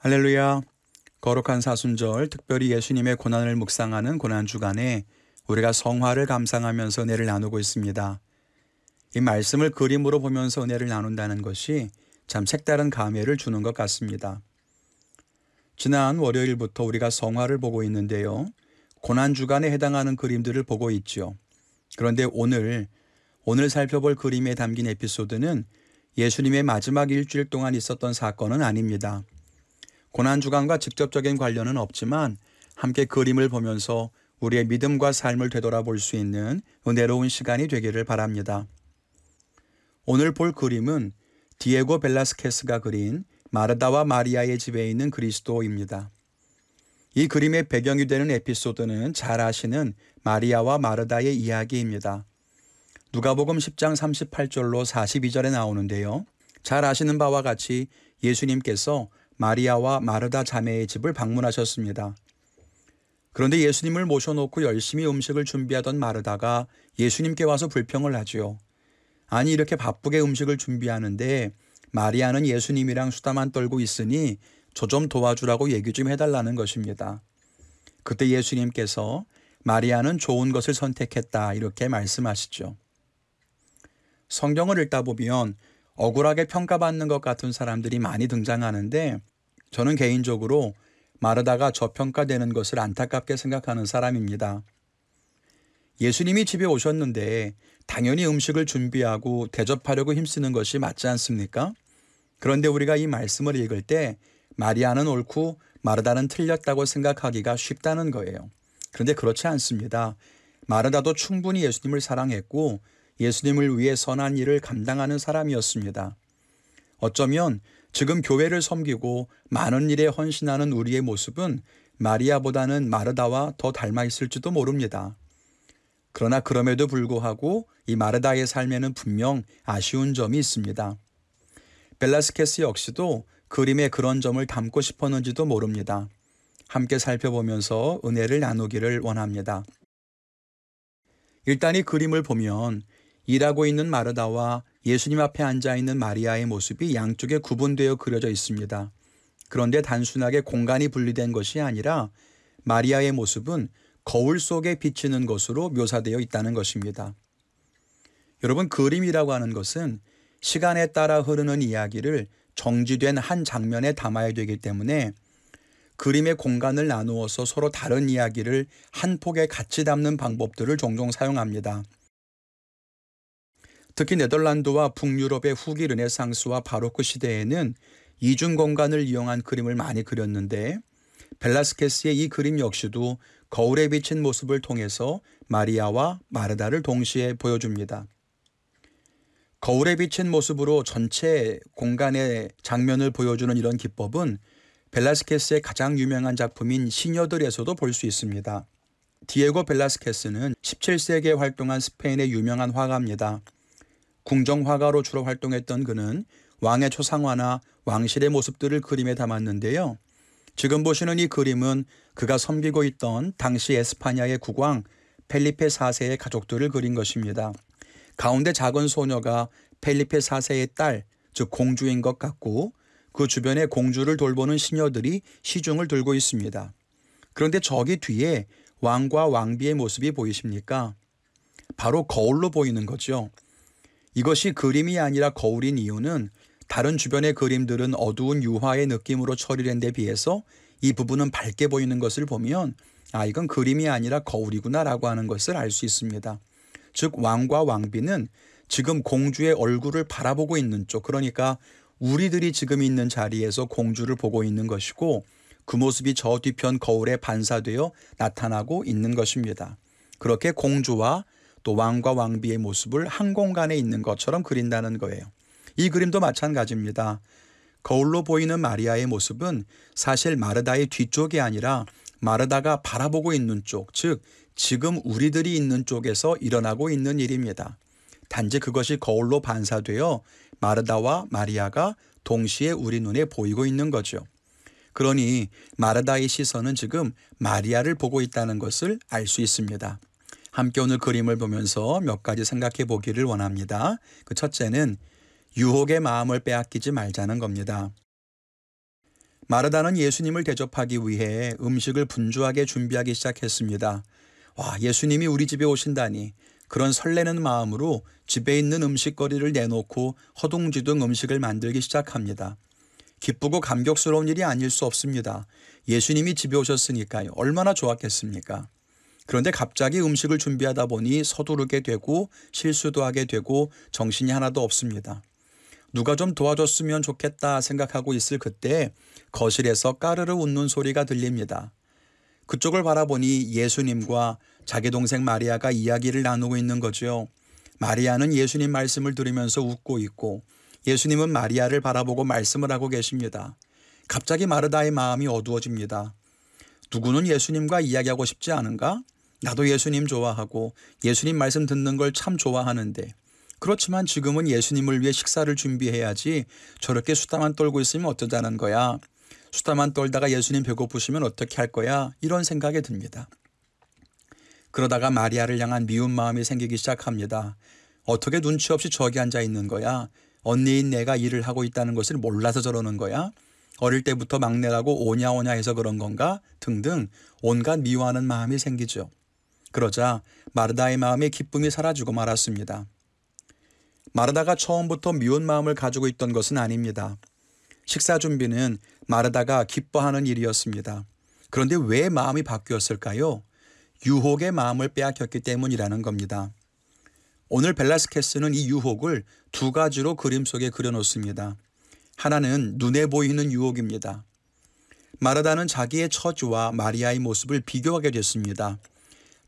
할렐루야. 거룩한 사순절, 특별히 예수님의 고난을 묵상하는 고난 주간에 우리가 성화를 감상하면서 은혜를 나누고 있습니다. 이 말씀을 그림으로 보면서 은혜를 나눈다는 것이 참 색다른 감회를 주는 것 같습니다. 지난 월요일부터 우리가 성화를 보고 있는데요. 고난 주간에 해당하는 그림들을 보고 있죠. 그런데 오늘 오늘 살펴볼 그림에 담긴 에피소드는 예수님의 마지막 일주일 동안 있었던 사건은 아닙니다. 고난주간과 직접적인 관련은 없지만 함께 그림을 보면서 우리의 믿음과 삶을 되돌아볼 수 있는 은혜로운 시간이 되기를 바랍니다. 오늘 볼 그림은 디에고 벨라스케스가 그린 마르다와 마리아의 집에 있는 그리스도입니다. 이 그림의 배경이 되는 에피소드는 잘 아시는 마리아와 마르다의 이야기입니다. 누가복음 10장 38절로 42절에 나오는데요. 잘 아시는 바와 같이 예수님께서 마리아와 마르다 자매의 집을 방문하셨습니다. 그런데 예수님을 모셔놓고 열심히 음식을 준비하던 마르다가 예수님께 와서 불평을 하지요. 아니 이렇게 바쁘게 음식을 준비하는데 마리아는 예수님이랑 수다만 떨고 있으니 저 좀 도와주라고 얘기 좀 해달라는 것입니다. 그때 예수님께서 마리아는 좋은 것을 선택했다 이렇게 말씀하시죠. 성경을 읽다 보면 억울하게 평가받는 것 같은 사람들이 많이 등장하는데 저는 개인적으로 마르다가 저평가되는 것을 안타깝게 생각하는 사람입니다. 예수님이 집에 오셨는데 당연히 음식을 준비하고 대접하려고 힘쓰는 것이 맞지 않습니까? 그런데 우리가 이 말씀을 읽을 때 마리아는 옳고 마르다는 틀렸다고 생각하기가 쉽다는 거예요. 그런데 그렇지 않습니다. 마르다도 충분히 예수님을 사랑했고 예수님을 위해 선한 일을 감당하는 사람이었습니다. 어쩌면 지금 교회를 섬기고 많은 일에 헌신하는 우리의 모습은 마리아보다는 마르다와 더 닮아 있을지도 모릅니다. 그러나 그럼에도 불구하고 이 마르다의 삶에는 분명 아쉬운 점이 있습니다. 벨라스케스 역시도 그림에 그런 점을 담고 싶었는지도 모릅니다. 함께 살펴보면서 은혜를 나누기를 원합니다. 일단 이 그림을 보면 일하고 있는 마르다와 예수님 앞에 앉아 있는 마리아의 모습이 양쪽에 구분되어 그려져 있습니다. 그런데 단순하게 공간이 분리된 것이 아니라 마리아의 모습은 거울 속에 비치는 것으로 묘사되어 있다는 것입니다. 여러분, 그림이라고 하는 것은 시간에 따라 흐르는 이야기를 정지된 한 장면에 담아야 되기 때문에 그림의 공간을 나누어서 서로 다른 이야기를 한 폭에 같이 담는 방법들을 종종 사용합니다. 특히 네덜란드와 북유럽의 후기 르네상스와 바로크 시대에는 이중 공간을 이용한 그림을 많이 그렸는데 벨라스케스의 이 그림 역시도 거울에 비친 모습을 통해서 마리아와 마르다를 동시에 보여줍니다. 거울에 비친 모습으로 전체 공간의 장면을 보여주는 이런 기법은 벨라스케스의 가장 유명한 작품인 시녀들에서도 볼 수 있습니다. 디에고 벨라스케스는 17세기에 활동한 스페인의 유명한 화가입니다. 궁정화가로 주로 활동했던 그는 왕의 초상화나 왕실의 모습들을 그림에 담았는데요. 지금 보시는 이 그림은 그가 섬기고 있던 당시 에스파냐의 국왕 펠리페 4세의 가족들을 그린 것입니다. 가운데 작은 소녀가 펠리페 4세의 딸, 즉 공주인 것 같고 그 주변에 공주를 돌보는 시녀들이 시중을 들고 있습니다. 그런데 저기 뒤에 왕과 왕비의 모습이 보이십니까? 바로 거울로 보이는 거죠. 이것이 그림이 아니라 거울인 이유는 다른 주변의 그림들은 어두운 유화의 느낌으로 처리된 데 비해서 이 부분은 밝게 보이는 것을 보면 아, 이건 그림이 아니라 거울이구나라고 하는 것을 알 수 있습니다. 즉, 왕과 왕비는 지금 공주의 얼굴을 바라보고 있는 쪽, 그러니까 우리들이 지금 있는 자리에서 공주를 보고 있는 것이고 그 모습이 저 뒤편 거울에 반사되어 나타나고 있는 것입니다. 그렇게 공주와 또 왕과 왕비의 모습을 한 공간에 있는 것처럼 그린다는 거예요. 이 그림도 마찬가지입니다. 거울로 보이는 마리아의 모습은 사실 마르다의 뒤쪽이 아니라 마르다가 바라보고 있는 쪽, 즉 지금 우리들이 있는 쪽에서 일어나고 있는 일입니다. 단지 그것이 거울로 반사되어 마르다와 마리아가 동시에 우리 눈에 보이고 있는 거죠. 그러니 마르다의 시선은 지금 마리아를 보고 있다는 것을 알 수 있습니다. 함께 오늘 그림을 보면서 몇 가지 생각해 보기를 원합니다. 그 첫째는 유혹의 마음을 빼앗기지 말자는 겁니다. 마르다는 예수님을 대접하기 위해 음식을 분주하게 준비하기 시작했습니다. 와, 예수님이 우리 집에 오신다니. 그런 설레는 마음으로 집에 있는 음식거리를 내놓고 허둥지둥 음식을 만들기 시작합니다. 기쁘고 감격스러운 일이 아닐 수 없습니다. 예수님이 집에 오셨으니까요. 얼마나 좋았겠습니까? 그런데 갑자기 음식을 준비하다 보니 서두르게 되고 실수도 하게 되고 정신이 하나도 없습니다. 누가 좀 도와줬으면 좋겠다 생각하고 있을 그때 거실에서 까르르 웃는 소리가 들립니다. 그쪽을 바라보니 예수님과 자기 동생 마리아가 이야기를 나누고 있는 거죠. 마리아는 예수님 말씀을 들으면서 웃고 있고 예수님은 마리아를 바라보고 말씀을 하고 계십니다. 갑자기 마르다의 마음이 어두워집니다. 누구는 예수님과 이야기하고 싶지 않은가? 나도 예수님 좋아하고 예수님 말씀 듣는 걸 참 좋아하는데 그렇지만 지금은 예수님을 위해 식사를 준비해야지 저렇게 수다만 떨고 있으면 어쩌자는 거야. 수다만 떨다가 예수님 배고프시면 어떻게 할 거야? 이런 생각이 듭니다. 그러다가 마리아를 향한 미운 마음이 생기기 시작합니다. 어떻게 눈치 없이 저기 앉아 있는 거야? 언니인 내가 일을 하고 있다는 것을 몰라서 저러는 거야? 어릴 때부터 막내라고 오냐오냐 해서 그런 건가? 등등 온갖 미워하는 마음이 생기죠. 그러자 마르다의 마음에 기쁨이 사라지고 말았습니다. 마르다가 처음부터 미운 마음을 가지고 있던 것은 아닙니다. 식사 준비는 마르다가 기뻐하는 일이었습니다. 그런데 왜 마음이 바뀌었을까요? 유혹의 마음을 빼앗겼기 때문이라는 겁니다. 오늘 벨라스케스는 이 유혹을 두 가지로 그림 속에 그려놓습니다. 하나는 눈에 보이는 유혹입니다. 마르다는 자기의 처지와 마리아의 모습을 비교하게 됐습니다.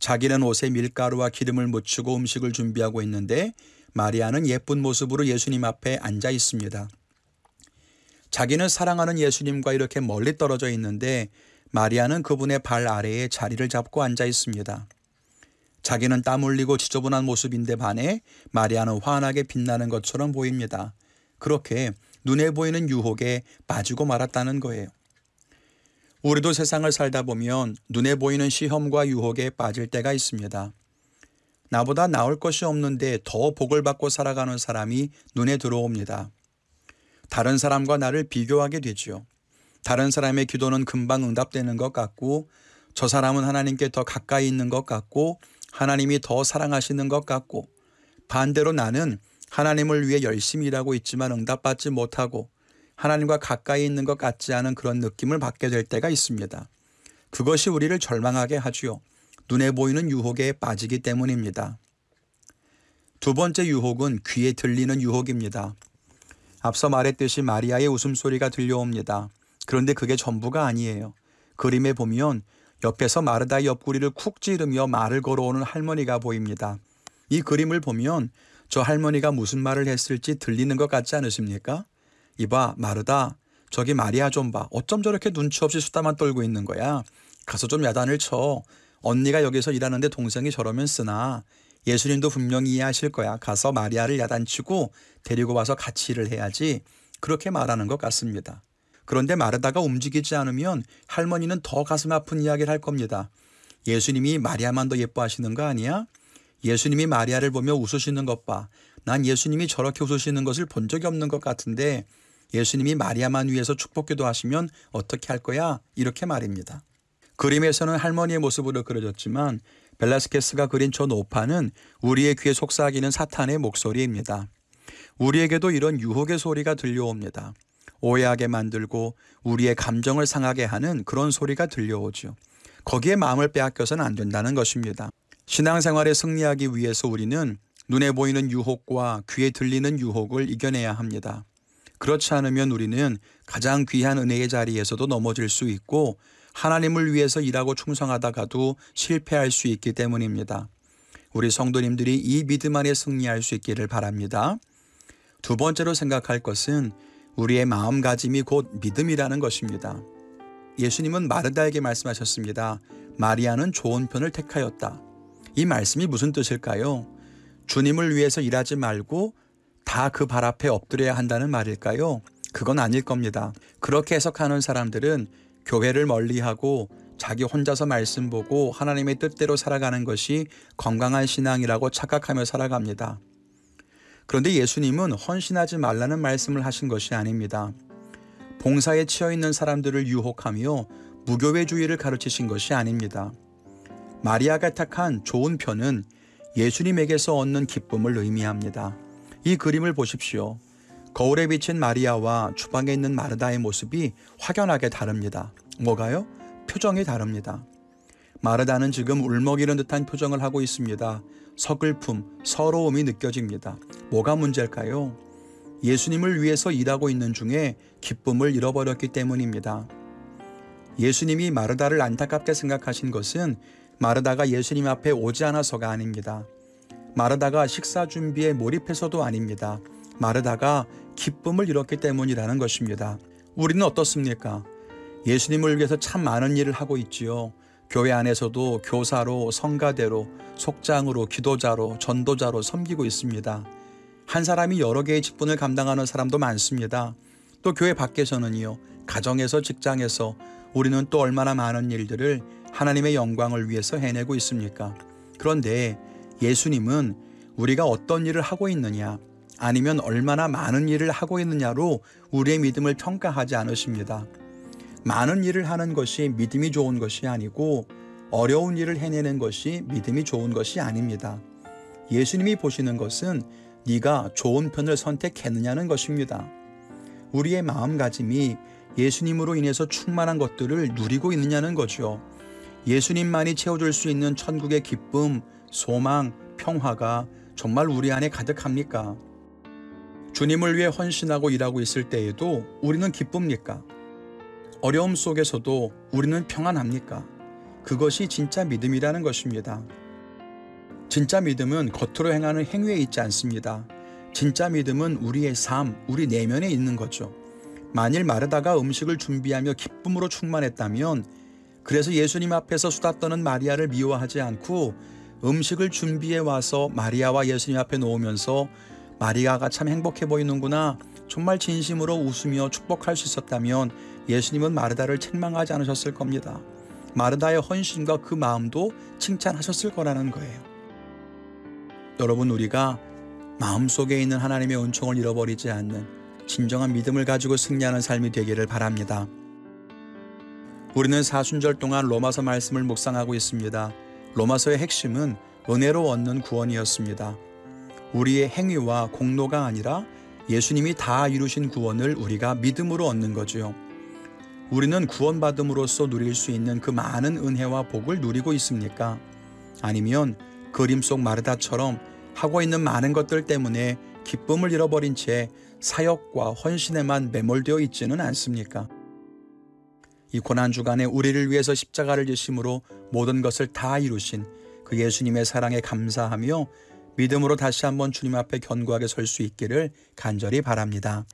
자기는 옷에 밀가루와 기름을 묻히고 음식을 준비하고 있는데 마리아는 예쁜 모습으로 예수님 앞에 앉아 있습니다. 자기는 사랑하는 예수님과 이렇게 멀리 떨어져 있는데 마리아는 그분의 발 아래에 자리를 잡고 앉아 있습니다. 자기는 땀 흘리고 지저분한 모습인데 반해 마리아는 환하게 빛나는 것처럼 보입니다. 그렇게 눈에 보이는 유혹에 빠지고 말았다는 거예요. 우리도 세상을 살다 보면 눈에 보이는 시험과 유혹에 빠질 때가 있습니다. 나보다 나을 것이 없는데 더 복을 받고 살아가는 사람이 눈에 들어옵니다. 다른 사람과 나를 비교하게 되지요. 다른 사람의 기도는 금방 응답되는 것 같고 저 사람은 하나님께 더 가까이 있는 것 같고 하나님이 더 사랑하시는 것 같고 반대로 나는 하나님을 위해 열심히 일하고 있지만 응답받지 못하고 하나님과 가까이 있는 것 같지 않은 그런 느낌을 받게 될 때가 있습니다. 그것이 우리를 절망하게 하지요. 눈에 보이는 유혹에 빠지기 때문입니다. 두 번째 유혹은 귀에 들리는 유혹입니다. 앞서 말했듯이 마리아의 웃음소리가 들려옵니다. 그런데 그게 전부가 아니에요. 그림에 보면 옆에서 마르다의 옆구리를 쿡 찌르며 말을 걸어오는 할머니가 보입니다. 이 그림을 보면 저 할머니가 무슨 말을 했을지 들리는 것 같지 않으십니까? 이봐 마르다 저기 마리아 좀 봐. 어쩜 저렇게 눈치 없이 수다만 떨고 있는 거야. 가서 좀 야단을 쳐. 언니가 여기서 일하는데 동생이 저러면 쓰나. 예수님도 분명히 이해하실 거야. 가서 마리아를 야단치고 데리고 와서 같이 일을 해야지. 그렇게 말하는 것 같습니다. 그런데 마르다가 움직이지 않으면 할머니는 더 가슴 아픈 이야기를 할 겁니다. 예수님이 마리아만 더 예뻐하시는 거 아니야? 예수님이 마리아를 보며 웃으시는 것 봐. 난 예수님이 저렇게 웃으시는 것을 본 적이 없는 것 같은데 예수님이 마리아만 위해서 축복기도 하시면 어떻게 할 거야? 이렇게 말입니다. 그림에서는 할머니의 모습으로 그려졌지만 벨라스케스가 그린 저 노파는 우리의 귀에 속삭이는 사탄의 목소리입니다. 우리에게도 이런 유혹의 소리가 들려옵니다. 오해하게 만들고 우리의 감정을 상하게 하는 그런 소리가 들려오죠. 거기에 마음을 빼앗겨서는 안 된다는 것입니다. 신앙생활에 승리하기 위해서 우리는 눈에 보이는 유혹과 귀에 들리는 유혹을 이겨내야 합니다. 그렇지 않으면 우리는 가장 귀한 은혜의 자리에서도 넘어질 수 있고 하나님을 위해서 일하고 충성하다가도 실패할 수 있기 때문입니다. 우리 성도님들이 이 믿음 안에 승리할 수 있기를 바랍니다. 두 번째로 생각할 것은 우리의 마음가짐이 곧 믿음이라는 것입니다. 예수님은 마르다에게 말씀하셨습니다. 마리아는 좋은 편을 택하였다. 이 말씀이 무슨 뜻일까요? 주님을 위해서 일하지 말고 다 그 발 앞에 엎드려야 한다는 말일까요? 그건 아닐 겁니다. 그렇게 해석하는 사람들은 교회를 멀리하고 자기 혼자서 말씀 보고 하나님의 뜻대로 살아가는 것이 건강한 신앙이라고 착각하며 살아갑니다. 그런데 예수님은 헌신하지 말라는 말씀을 하신 것이 아닙니다. 봉사에 치여 있는 사람들을 유혹하며 무교회주의를 가르치신 것이 아닙니다. 마리아가 택한 좋은 편은 예수님에게서 얻는 기쁨을 의미합니다. 이 그림을 보십시오. 거울에 비친 마리아와 주방에 있는 마르다의 모습이 확연하게 다릅니다. 뭐가요? 표정이 다릅니다. 마르다는 지금 울먹이는 듯한 표정을 하고 있습니다. 서글픔, 서러움이 느껴집니다. 뭐가 문제일까요? 예수님을 위해서 일하고 있는 중에 기쁨을 잃어버렸기 때문입니다. 예수님이 마르다를 안타깝게 생각하신 것은 마르다가 예수님 앞에 오지 않아서가 아닙니다. 마르다가 식사 준비에 몰입해서도 아닙니다. 마르다가 기쁨을 잃었기 때문이라는 것입니다. 우리는 어떻습니까? 예수님을 위해서 참 많은 일을 하고 있지요. 교회 안에서도 교사로, 성가대로, 속장으로, 기도자로, 전도자로 섬기고 있습니다. 한 사람이 여러 개의 직분을 감당하는 사람도 많습니다. 또 교회 밖에서는요, 가정에서, 직장에서 우리는 또 얼마나 많은 일들을 하나님의 영광을 위해서 해내고 있습니까? 그런데 예수님은 우리가 어떤 일을 하고 있느냐, 아니면 얼마나 많은 일을 하고 있느냐로 우리의 믿음을 평가하지 않으십니다. 많은 일을 하는 것이 믿음이 좋은 것이 아니고 어려운 일을 해내는 것이 믿음이 좋은 것이 아닙니다. 예수님이 보시는 것은 네가 좋은 편을 선택했느냐는 것입니다. 우리의 마음가짐이 예수님으로 인해서 충만한 것들을 누리고 있느냐는 거죠. 예수님만이 채워줄 수 있는 천국의 기쁨, 소망, 평화가 정말 우리 안에 가득합니까? 주님을 위해 헌신하고 일하고 있을 때에도 우리는 기쁩니까? 어려움 속에서도 우리는 평안합니까? 그것이 진짜 믿음이라는 것입니다. 진짜 믿음은 겉으로 행하는 행위에 있지 않습니다. 진짜 믿음은 우리의 삶, 우리 내면에 있는 거죠. 만일 마르다가 음식을 준비하며 기쁨으로 충만했다면 그래서 예수님 앞에서 수다 떠는 마리아를 미워하지 않고 음식을 준비해 와서 마리아와 예수님 앞에 놓으면서 마리아가 참 행복해 보이는구나. 정말 진심으로 웃으며 축복할 수 있었다면 예수님은 마르다를 책망하지 않으셨을 겁니다. 마르다의 헌신과 그 마음도 칭찬하셨을 거라는 거예요. 여러분, 우리가 마음속에 있는 하나님의 은총을 잃어버리지 않는 진정한 믿음을 가지고 승리하는 삶이 되기를 바랍니다. 우리는 사순절 동안 로마서 말씀을 묵상하고 있습니다. 로마서의 핵심은 은혜로 얻는 구원이었습니다. 우리의 행위와 공로가 아니라 예수님이 다 이루신 구원을 우리가 믿음으로 얻는 거지요. 우리는 구원받음으로써 누릴 수 있는 그 많은 은혜와 복을 누리고 있습니까? 아니면 그림 속 마르다처럼 하고 있는 많은 것들 때문에 기쁨을 잃어버린 채 사역과 헌신에만 매몰되어 있지는 않습니까? 이 고난 주간에 우리를 위해서 십자가를 지심으로 모든 것을 다 이루신 그 예수님의 사랑에 감사하며 믿음으로 다시 한번 주님 앞에 견고하게 설 수 있기를 간절히 바랍니다.